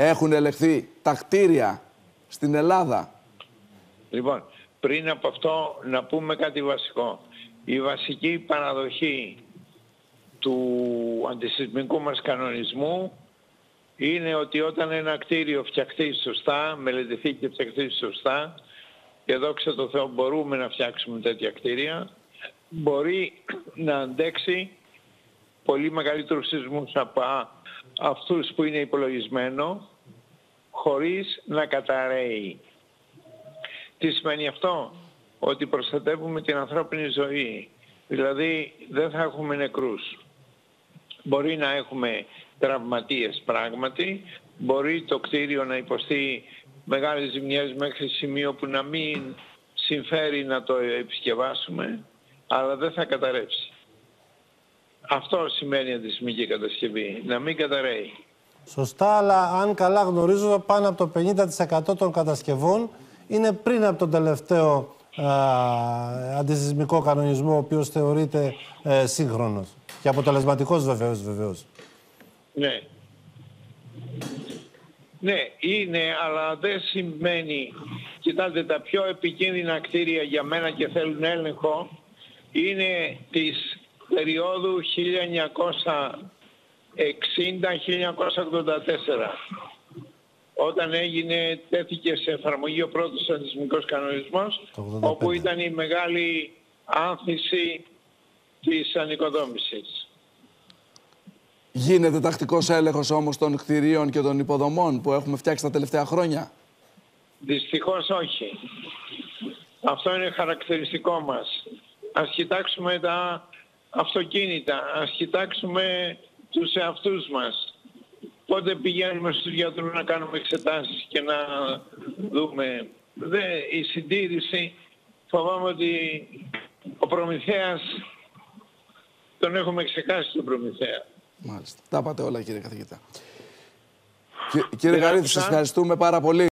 Έχουν ελεγχθεί τα κτίρια στην Ελλάδα. Λοιπόν, πριν από αυτό να πούμε κάτι βασικό. Η βασική παραδοχή του αντισυσμικού μας κανονισμού είναι ότι όταν ένα κτίριο φτιαχτεί σωστά, μελετηθεί και φτιαχτεί σωστά, και δόξα τω Θεώ μπορούμε να φτιάξουμε τέτοια κτίρια, μπορεί να αντέξει πολύ μεγαλύτερους σεισμούς από αυτούς που είναι υπολογισμένο, χωρίς να καταραίει. Τι σημαίνει αυτό; Ότι προστατεύουμε την ανθρώπινη ζωή. Δηλαδή δεν θα έχουμε νεκρούς. Μπορεί να έχουμε τραυματίες πράγματι, μπορεί το κτίριο να υποστεί μεγάλες ζημιές μέχρι σημείο που να μην συμφέρει να το επισκευάσουμε, αλλά δεν θα καταρρεύσει. Αυτό σημαίνει αντισημική κατασκευή, να μην καταραίει. Σωστά, αλλά αν καλά γνωρίζω, πάνω από το 50% των κατασκευών είναι πριν από τον τελευταίο α, αντισυσμικό κανονισμό, ο οποίος θεωρείται ε, σύγχρονος. Και αποτελεσματικός βεβαίως, βεβαίως. Ναι. Ναι, είναι, αλλά δεν σημαίνει... Κοιτάτε, τα πιο επικίνδυνα κτίρια για μένα και θέλουν έλεγχο είναι της περίοδου 1960-1984 όταν έγινε, τέθηκε σε εφαρμογή ο πρώτος αντισμικός κανονισμός, όπου ήταν η μεγάλη άνθηση της ανοικοδόμησης. Γίνεται τακτικός έλεγχος όμως των κτηρίων και των υποδομών που έχουμε φτιάξει τα τελευταία χρόνια; Δυστυχώς όχι. Αυτό είναι χαρακτηριστικό μας. Ας κοιτάξουμε τα αυτοκίνητα, ας κοιτάξουμε τους εαυτούς μας. Πότε πηγαίνουμε στους γιατρούς να κάνουμε εξετάσεις και να δούμε. Δε, η συντήρηση φοβάμαι ότι ο Προμηθέας τον έχουμε ξεχάσει τον Προμηθέα. Μάλιστα. Τα είπατε όλα κύριε καθηγητά. Κύριε Γαρίθη, σας ευχαριστούμε πάρα πολύ.